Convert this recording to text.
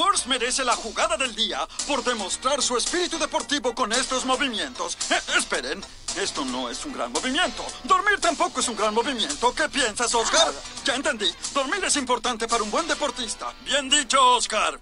Worst merece la jugada del día por demostrar su espíritu deportivo con estos movimientos. Eh, esperen, esto no es un gran movimiento. Dormir tampoco es un gran movimiento. ¿Qué piensas, Oscar? Ya entendí. Dormir es importante para un buen deportista. Bien dicho, Oscar.